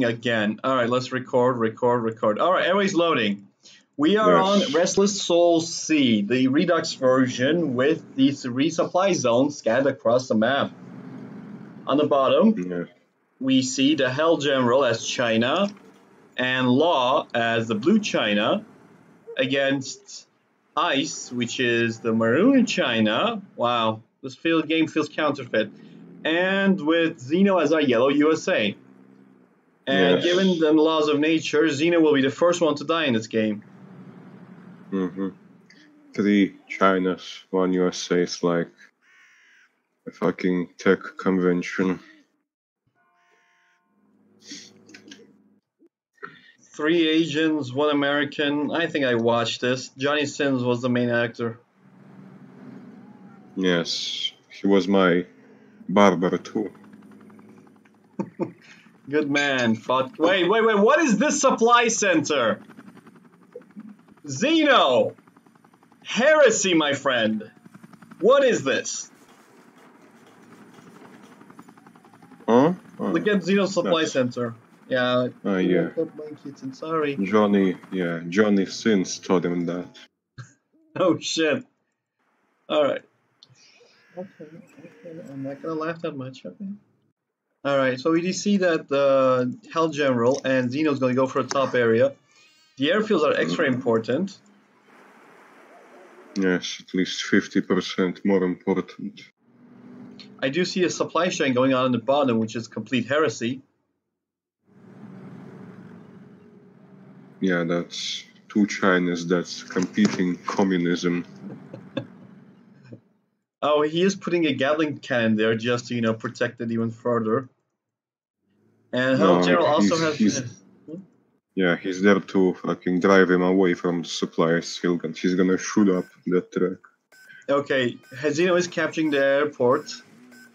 loading again. All right, let's record, record, record. All right, everybody's loading. We are Yes. on Restless Soul C, the Redux version with these resupply zones scattered across the map. On the bottom, Yeah. we see the Hell General as China and Law as the Blue China against Ice, which is the Maroon China. Wow, this field game feels counterfeit. And with Xeno as our Yellow USA. And Yes. given the laws of nature, Xeno will be the first one to die in this game. hmm Three Chinas, one USA is like a fucking tech convention. Three Asians, one American. I think I watched this. Johnny Sins was the main actor. Yes, he was my barber too. Good man. Fought. Wait, wait, wait. What is this supply center? Zeno! Heresy, my friend. What is this? Huh? Oh, Look at Zeno's supply Yes. center. Yeah. oh, yeah. Got my kitten, sorry. Johnny, yeah, Johnny Sins told him that. Oh shit. Alright. Okay, okay. I'm not gonna laugh that much, okay? Alright, so we do see that the Hell General and Zeno's gonna go for a top area. The airfields are extra mm-hmm. important. Yes, at least 50% more important. I do see a supply chain going on in the bottom, which is complete heresy. Yeah, that's two Chinas that's competing communism. Oh, he is putting a Gatling cannon there just to, you know, protect it even further. And Hell No, also has. he's- Yeah, he's there to fucking drive him away from the supplies. He'll, he's gonna shoot up that truck. Okay, Hazino is capturing the airport,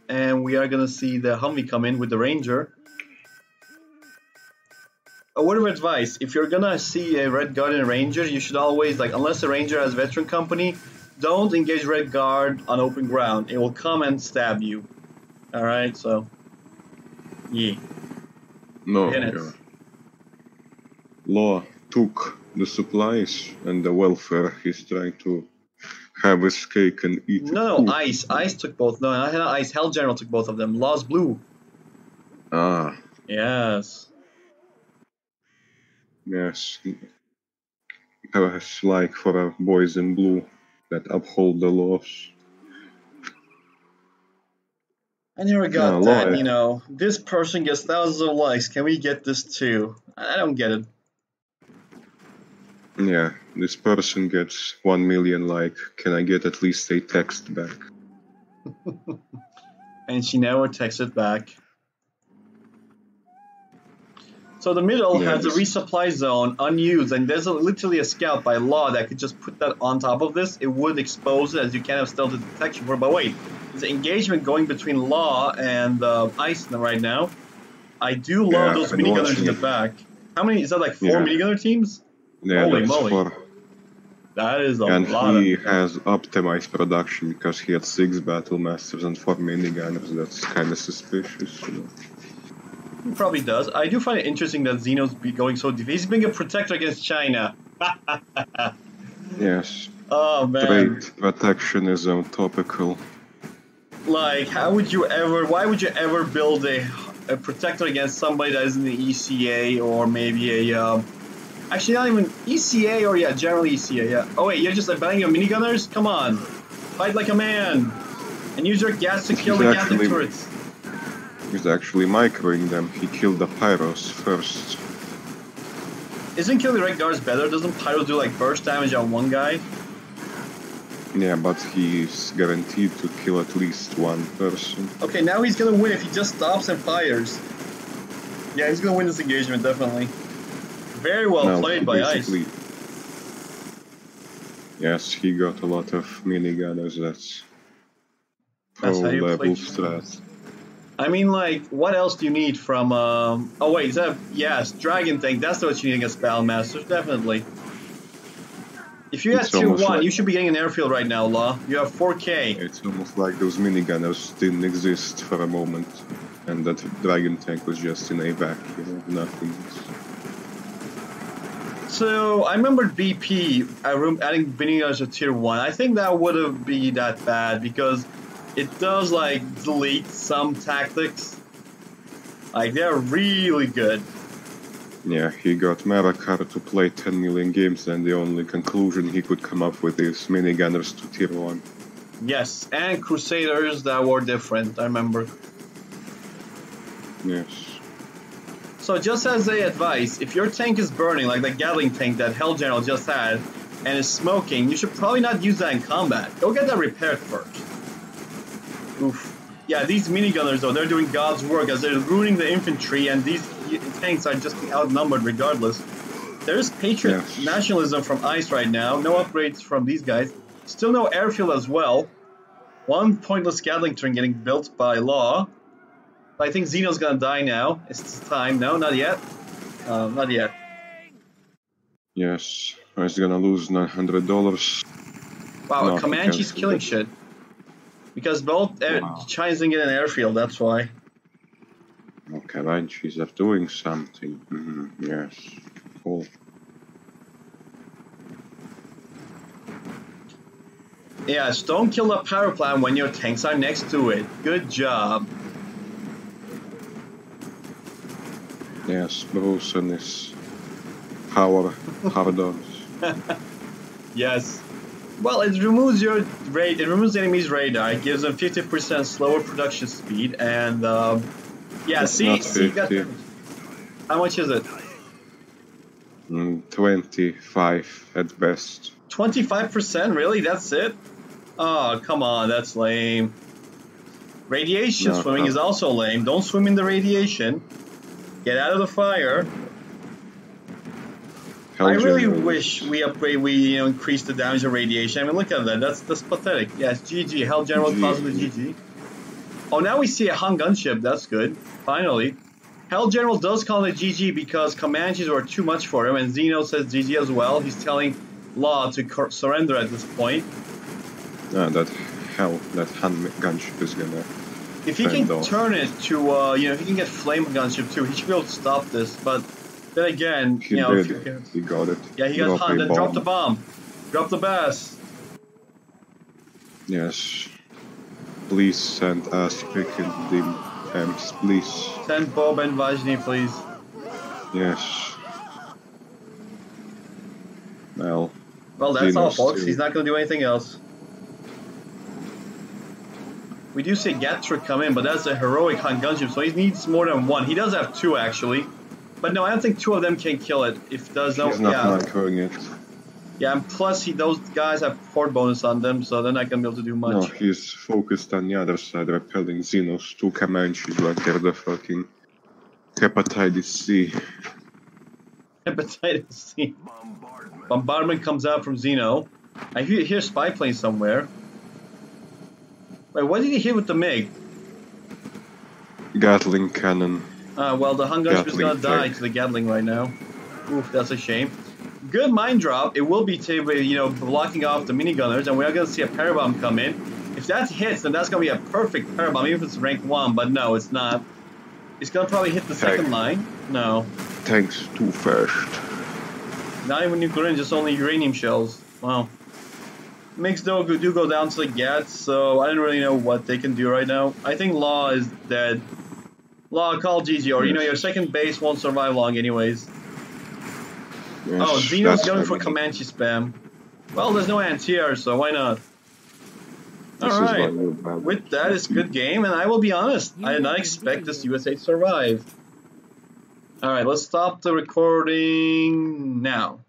and we are gonna see the Humvee come in with the Ranger. A word of advice: if you're gonna see a Red Guard and a Ranger, you should always like, unless the Ranger has veteran company, don't engage Red Guard on open ground. It will come and stab you. All right, so yeah. No, yeah. Law took the supplies and the welfare. He's trying to have his cake and eat it No, too. no, Ice. Ice took both. No, not Ice. Hell General took both of them. Law's Blue. Ah, Yes. yes. Perhaps like for our boys in blue that uphold the laws. I never oh, got No, that, you know. This person gets thousands of likes. Can we get this too? I don't get it. Yeah, this person gets one million like, can I get at least a text back? And she never texted back. So the middle Yeah, has a resupply zone unused, and there's a, literally a scout by law that could just put that on top of this. It would expose it as you can't have stealth detection for. But wait, there's engagement going between law and uh, ice right now. I do love Yeah, those minigunners in the back. How many? Is that like four Yeah. minigunner teams? Yeah, Holy that's moly. for That is a and lot he of. has optimized production because he had six battle masters and four minigunners. That's kind of suspicious. You know? He probably does. I do find it interesting that Xeno's be going so deep. He's being a protector against China. Yes, oh man. trade protectionism topical. Like, how would you ever? Why would you ever build a, a protector against somebody that is in the ECA or maybe a? Um, actually, not even ECA or yeah, generally ECA. Yeah. Oh wait, you're just abandoning your minigunners? Come on, fight like a man, and use your gas to kill the Gatling turrets. He's actually microing them. He killed the pyros first. Isn't killing guards better? Doesn't Pyro do like burst damage on one guy? Yeah, but he's guaranteed to kill at least one person. Okay, now he's gonna win if he just stops and fires. Yeah, he's gonna win this engagement definitely. Very well Now, played by Ice. Yes, he got a lot of minigunners. That's That's how you play strat. I mean, like, what else do you need from? Um... Oh wait, is that yes, Dragon Tank? That's what you need against Battlemasters, definitely. If you had two one, like- you should be getting an airfield right now, Law. You have 4K. It's almost like those minigunners didn't exist for a moment. And that dragon tank was just in a vacuum, nothing. So I remember BP I rem- adding Vineyards to tier one. I think that wouldn't be that bad because it does like delete some tactics. Like they're really good. Yeah, he got Marakar to play 10 million games, and the only conclusion he could come up with is minigunners to tier 1. Yes, and Crusaders that were different, I remember. Yes. So just as a advice, if your tank is burning, like the Gatling tank that Hell General just had, and is smoking, you should probably not use that in combat. Go get that repaired first. Oof. Yeah, these minigunners though, they're doing God's work as they're ruining the infantry and these tanks are just outnumbered regardless. There's patriot Yes. nationalism from ICE right now, no upgrades from these guys. Still no airfield as well. One pointless Gatling turret getting built by law. I think Xeno's gonna die now. It's time. No, not yet. Uh, not yet. Yes. He's gonna lose $900. Wow, No, Comanche's killing shit. Because both air- Wow. China's didn't get an airfield, that's why. Okay, Comanches are doing something. Mhm, Yes. Cool. Yes, don't kill the power plant when your tanks are next to it. Good job. Yes, and his power hard-ons. Yes. Well, it removes your rate. It removes the enemy's radar. It gives them 50% slower production speed, and um, yeah. That's see, see, you got 50. how much is it? Mm, 25 at best. 25%? Really? That's it? Oh, come on. That's lame. Radiation No, swimming no. is also lame. Don't swim in the radiation. Get out of the fire. Hell I really General wish we upgrade, we you know, increase the damage of radiation. I mean, look at that. That's that's pathetic. Yes, GG. Hell General causing the GG. Oh, now we see a Hun gunship. That's good. Finally. Hell General does call it GG because Comanches were too much for him, and Zeno says GG as well. He's telling Law to surrender at this point. Ah, that hell, that Han gunship is gonna. If he can off. turn it to, uh, you know, if he can get Flame gunship too, he should be able to stop this. But then again, He you know, if you did. can- He got it. yeah, he got a Then drop the bomb. Drop the bass. Yes. Please send us picking camps, please. Send Bob and Vajni, please. Yes. Well, Well, that's all, folks. too. He's not going to do anything else. We do see Gattrick come in, but that's a heroic Hun gunship, so he needs more than one. He does have two, actually. But no, I don't think two of them can kill it. If does no, he's not yeah, microing it. Yeah. And plus, he those guys have port bonus on them, so they're not to be able to do much. No, he's focused on the other side, repelling Xenos two Comanches like they're the fucking hepatitis C. Hepatitis C. Bombardment comes out from Xeno. I hear, hear spy plane somewhere. Wait, what did he hit with the MiG? Gatling cannon. Uh, well, the Hun gunship is gonna die to the Gatling right now. Oof, that's a shame. Good mine drop. It will be, ta- you know, blocking off the minigunners, and we are gonna see a parabomb come in. If that hits, then that's gonna be a perfect parabomb, even if it's rank one. But no, it's not. It's gonna probably hit the Tank. second line. No, Tanks too fast. not even nuclear, just only uranium shells. Wow. Makes go, do go down to the Gats, so I don't really know what they can do right now. I think Law is dead. Law, call GG, or you know, your second base won't survive long, anyways. Oh, yes, Oh, Xeno's going for Comanche spam. Well, there's no ants here, so why not? Alright, why we're bad. with that, it's good game, and I will be honest, I did not expect this USA to survive. Alright, let's stop the recording now.